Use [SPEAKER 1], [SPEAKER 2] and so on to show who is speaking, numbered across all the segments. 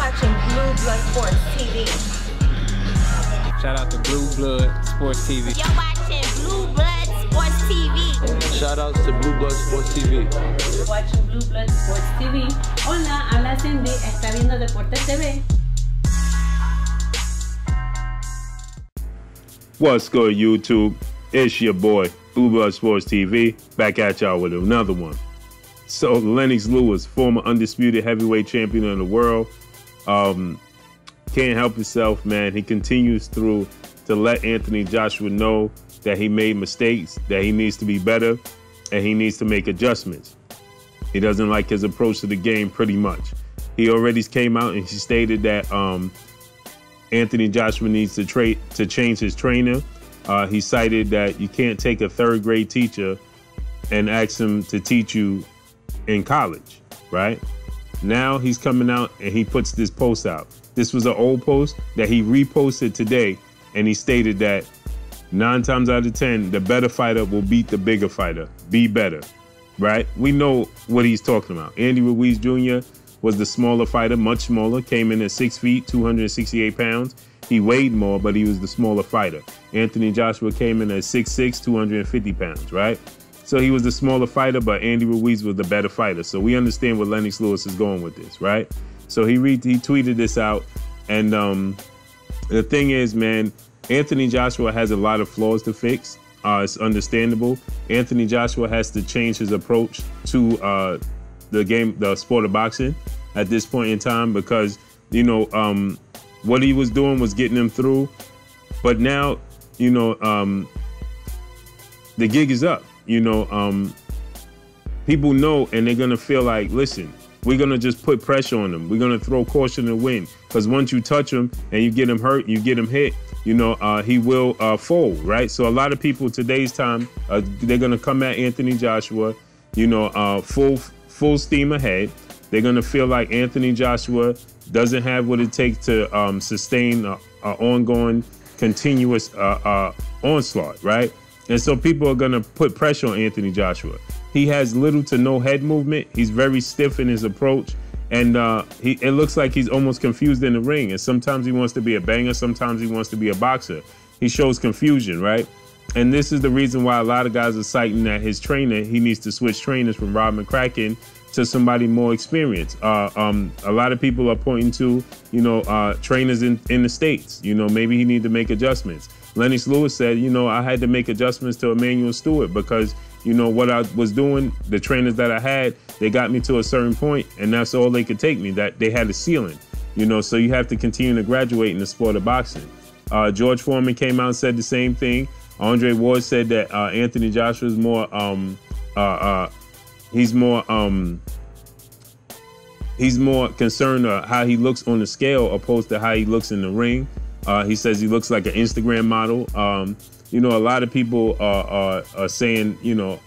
[SPEAKER 1] watching Blue Blood Sports TV.
[SPEAKER 2] Shout out to Blue Blood Sports TV.
[SPEAKER 3] You're watching Blue Blood Sports TV.
[SPEAKER 4] Shout outs to Blue Blood Sports TV.
[SPEAKER 5] You're Watching Blue Blood Sports TV. Hola, habla Cindy, está viendo Deportes TV.
[SPEAKER 6] What's good, YouTube? It's your boy, Blue Blood Sports TV, back at y'all with another one. So, Lennox Lewis, former undisputed heavyweight champion of the world, um, can't help himself, man. He continues through to let Anthony Joshua know that he made mistakes, that he needs to be better, and he needs to make adjustments. He doesn't like his approach to the game pretty much. He already came out and he stated that um, Anthony Joshua needs to tra- to change his trainer. Uh, he cited that you can't take a third grade teacher and ask him to teach you in college, right? Now he's coming out and he puts this post out. This was an old post that he reposted today, and he stated that nine times out of ten, the better fighter will beat the bigger fighter. Be better, right? We know what he's talking about. Andy Ruiz Jr. was the smaller fighter, much smaller, came in at six feet, 268 pounds. He weighed more, but he was the smaller fighter. Anthony Joshua came in at 6'6, 250 pounds, right? So he was the smaller fighter, but Andy Ruiz was the better fighter. So we understand where Lennox Lewis is going with this, right? So he re- he tweeted this out, and um, the thing is, man, Anthony Joshua has a lot of flaws to fix. Uh, it's understandable. Anthony Joshua has to change his approach to uh, the game, the sport of boxing, at this point in time because you know um, what he was doing was getting him through, but now you know um, the gig is up. You know, um, people know, and they're gonna feel like, listen, we're gonna just put pressure on them. We're gonna throw caution to the wind because once you touch him and you get him hurt, you get him hit. You know, uh, he will uh, fold, right? So a lot of people today's time, uh, they're gonna come at Anthony Joshua, you know, uh, full full steam ahead. They're gonna feel like Anthony Joshua doesn't have what it takes to um, sustain an ongoing, continuous uh, uh, onslaught, right? And so people are gonna put pressure on Anthony Joshua. He has little to no head movement. He's very stiff in his approach. And uh, he, it looks like he's almost confused in the ring. And sometimes he wants to be a banger, sometimes he wants to be a boxer. He shows confusion, right? And this is the reason why a lot of guys are citing that his trainer, he needs to switch trainers from Rob McCracken to somebody more experienced. Uh, um, a lot of people are pointing to, you know, uh, trainers in, in the States. You know, maybe he need to make adjustments. Lennox Lewis said, you know, I had to make adjustments to Emanuel Steward because you know what I was doing, the trainers that I had, they got me to a certain point, and that's all they could take me. That they had a ceiling, you know. So you have to continue to graduate in the sport of boxing. Uh, George Foreman came out and said the same thing. Andre Ward said that uh, Anthony Joshua is more, um, uh, uh, he's more, um, he's more concerned how he looks on the scale opposed to how he looks in the ring. Uh, he says he looks like an Instagram model. Um, you know, a lot of people are, are, are saying, you know,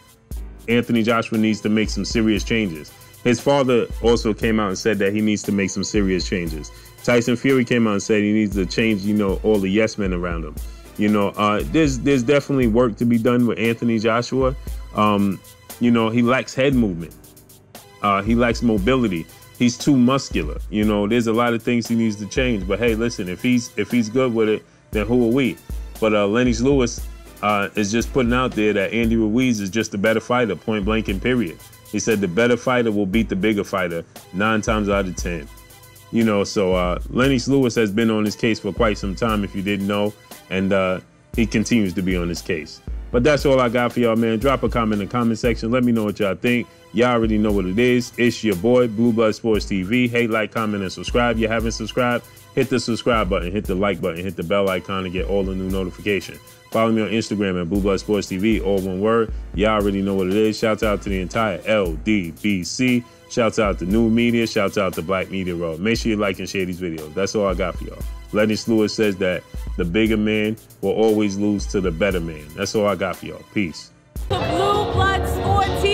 [SPEAKER 6] Anthony Joshua needs to make some serious changes. His father also came out and said that he needs to make some serious changes. Tyson Fury came out and said he needs to change, you know, all the yes men around him. You know, uh, there's there's definitely work to be done with Anthony Joshua. Um, you know, he lacks head movement. Uh, he lacks mobility. He's too muscular. You know, there's a lot of things he needs to change. But hey, listen, if he's if he's good with it, then who are we? But uh, Lennox Lewis uh, is just putting out there that Andy Ruiz is just a better fighter, point blank and period. He said the better fighter will beat the bigger fighter nine times out of ten. You know, so uh, Lennox Lewis has been on his case for quite some time, if you didn't know, and uh, he continues to be on his case. But that's all I got for y'all, man. Drop a comment in the comment section. Let me know what y'all think. Y'all already know what it is. It's your boy, Blue Blood Sports TV. Hey, like, comment, and subscribe. If You haven't subscribed? Hit the subscribe button, hit the like button, hit the bell icon to get all the new notifications. Follow me on Instagram at Blue Blood Sports TV, all one word. Y'all already know what it is. Shouts out to the entire LDBC. Shouts out to New Media. Shouts out to Black Media Row. Make sure you like and share these videos. That's all I got for y'all. Lennox Lewis says that the bigger man will always lose to the better man. That's all I got for y'all. Peace.
[SPEAKER 1] The Blue Blood TV.